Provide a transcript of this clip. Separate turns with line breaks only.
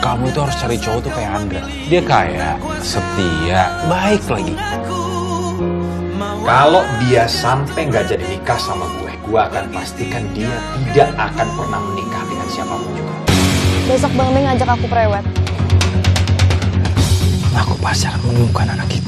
Kamu itu harus cari cowok tuh kayak Andra. Dia kaya, setia, baik lagi.
Kalau dia sampai nggak jadi nikah sama gue, gue akan pastikan dia tidak akan pernah menikah dengan siapa pun juga.
Besok Bang Beng ngajak aku prewed.
Aku pasti akan menemukan anak
itu.